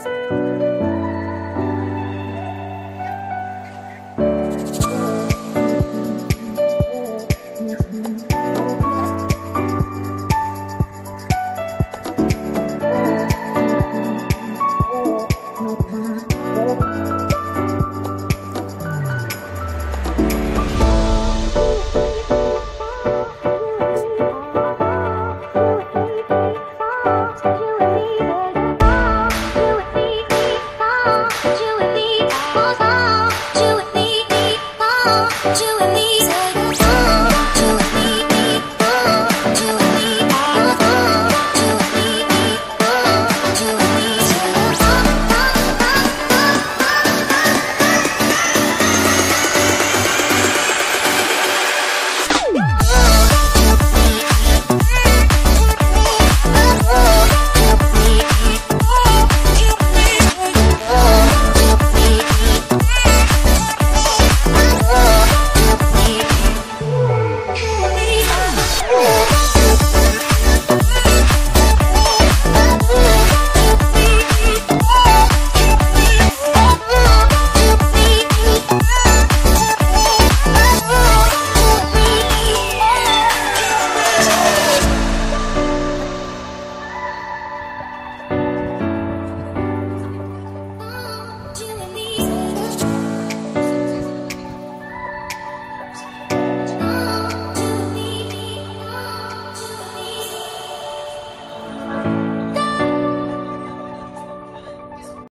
podcast.